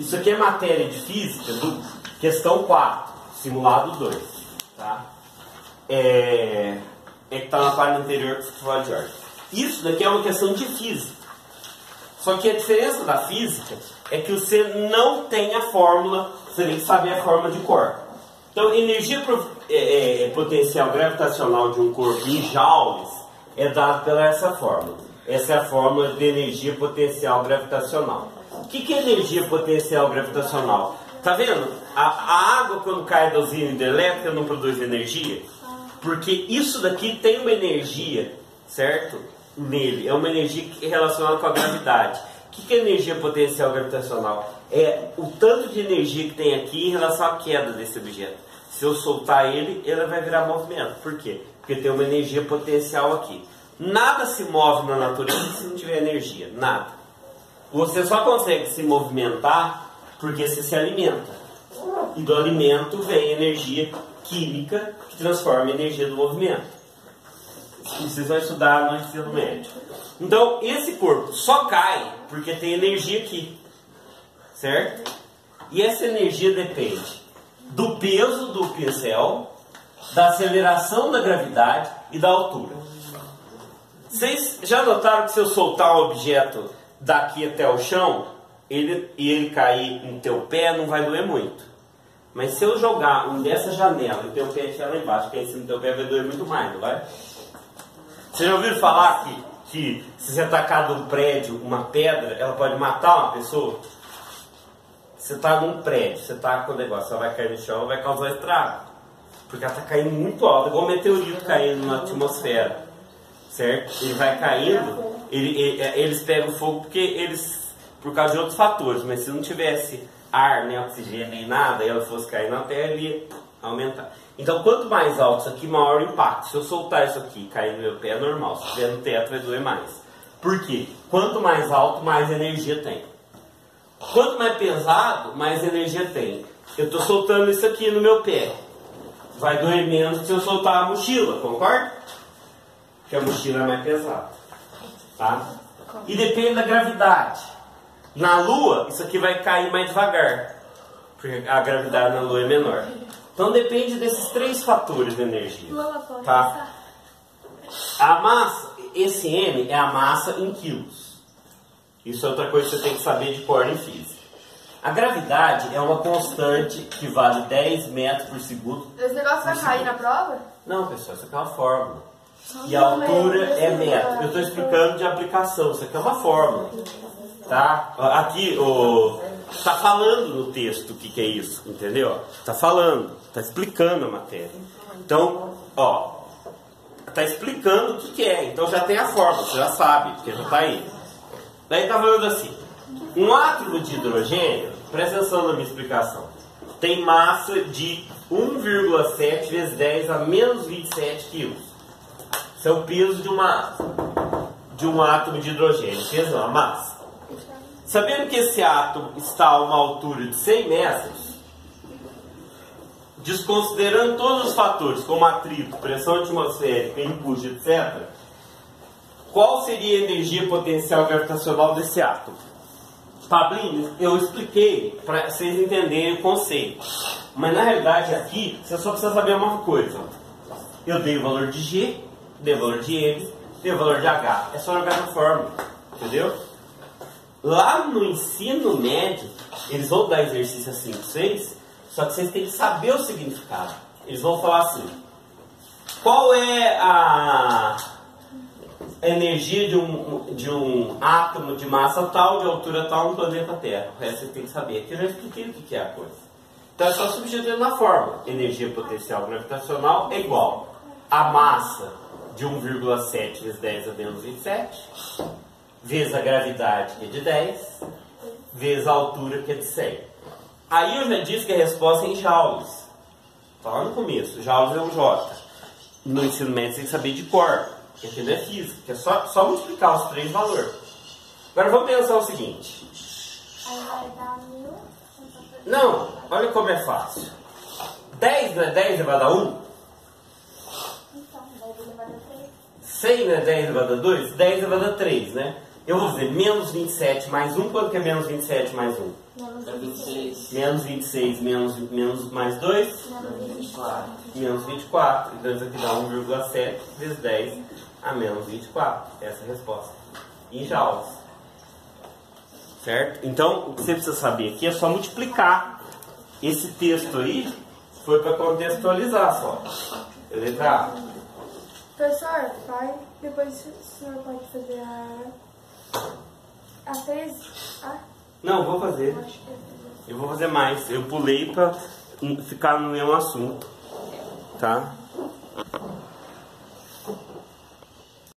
Isso aqui é matéria de física, do, questão 4, simulado 2. Tá? É, é que está na página anterior que você falou de ordem. Isso daqui é uma questão de física. Só que a diferença da física é que você não tem a fórmula, você tem que saber a fórmula de cor. Então, energia é, é, é, potencial gravitacional de um corpo em joules é dado pela essa fórmula. Essa é a fórmula de energia potencial gravitacional. Que, que é energia potencial gravitacional? Tá vendo? A, a água, quando cai da usina hidrelétrica, não produz energia? Porque isso daqui tem uma energia, certo? Nele. É uma energia relacionada com a gravidade. O que, que é energia potencial gravitacional? É o tanto de energia que tem aqui em relação à queda desse objeto. Se eu soltar ele, ele vai virar movimento. Por quê? Porque tem uma energia potencial aqui. Nada se move na natureza se não tiver energia. Nada. Você só consegue se movimentar porque você se alimenta. E do alimento vem energia química que transforma a energia do movimento. Vocês vão estudar no ensino médio. Então, esse corpo só cai porque tem energia aqui. Certo? E essa energia depende do peso do pincel, da aceleração da gravidade e da altura. Vocês já notaram que se eu soltar um objeto daqui até o chão, ele, e ele cair em teu pé, não vai doer muito. Mas se eu jogar um dessa janela e teu pé estiver lá embaixo, cair em cima do teu pé, vai doer muito mais, não vai? Vocês já ouviram falar que, que se você atacar de um prédio uma pedra, ela pode matar uma pessoa? Você está num prédio, você está com o negócio, ela vai cair no chão, vai causar estrago. Porque ela está caindo muito alto, igual um meteorito caindo na atmosfera. Certo? Ele vai caindo, ele, ele, é, eles pegam fogo porque eles. por causa de outros fatores, mas se não tivesse ar, nem oxigênio, nem nada, e ela fosse cair na terra, ele ia aumentar. Então, quanto mais alto isso aqui, maior o impacto. Se eu soltar isso aqui e cair no meu pé, é normal. Se estiver no teto, vai doer mais. Por quê? Quanto mais alto, mais energia tem. Quanto mais pesado, mais energia tem. Eu estou soltando isso aqui no meu pé. Vai doer menos se eu soltar a mochila, concorda? Porque a mochila é mais pesada. Tá? E depende da gravidade. Na Lua, isso aqui vai cair mais devagar. Porque a gravidade na Lua é menor. Então depende desses três fatores de energia. Tá? A massa, esse M é a massa em quilos. Isso é outra coisa que você tem que saber de cor em física. A gravidade é uma constante que vale 10 metros por segundo. Esse negócio vai cair na prova? Não, pessoal, isso aqui é uma fórmula. E a altura é metro. Eu estou explicando de aplicação, isso aqui é uma fórmula. Tá? Aqui, o, tá falando no texto o que, que é isso, entendeu? Está falando, está explicando a matéria. Então, ó, está explicando o que, que é. Então já tem a fórmula, você já sabe, porque já está aí. Daí está falando assim: um átomo de hidrogênio, presta atenção na minha explicação, tem massa de 1,7 vezes 10 a menos 27 quilos. Isso é o peso de uma de um átomo de hidrogênio, peso a massa. Sabendo que esse átomo está a uma altura de 100 metros, desconsiderando todos os fatores, como atrito, pressão atmosférica, empuxo, etc., qual seria a energia potencial gravitacional desse átomo? Pablinho, eu expliquei para vocês entenderem o conceito. Mas na realidade aqui, você só precisa saber uma coisa. Eu dei o valor de G, o valor de M, o valor de H. É só jogar na fórmula. Entendeu? Lá no ensino médio, eles vão dar exercício assim para vocês, só que vocês têm que saber o significado. Eles vão falar assim: qual é a energia de um, de um átomo de massa tal, de altura tal, no planeta Terra. O resto você tem que saber. Aqui eu já expliquei o que é a coisa. Então é só substituir na fórmula. Energia potencial gravitacional é igual a massa de 1,7 vezes 10 a menos 27, vezes a gravidade, que é de 10, vezes a altura, que é de 100. Aí eu já disse que a resposta é em joules. Está lá no começo. Joules é um J. No ensino médio tem que saber de cor que aquilo é física, que é só, só multiplicar os três valores. Agora vamos pensar o seguinte. Não, olha como é fácil. 10 não é 10 elevado a 1? 100 não é 10 elevado a 2? 10 elevado a 3, né? Eu vou dizer menos 27 mais 1, quanto que é menos 27 mais 1? Menos É 26. Menos 26 menos, menos mais 2? Menos 24. Menos 24. Então isso aqui dá 1,7 vezes 10 a menos 24. Essa é a resposta. Em joules. Certo? Então, o que você precisa saber aqui é só multiplicar. Esse texto aí foi para contextualizar só. Letra A. Professor, pai, depois o senhor pode fazer a. A 3. A? Não, vou fazer. É Eu vou fazer mais. Eu pulei para ficar no mesmo assunto. Tá?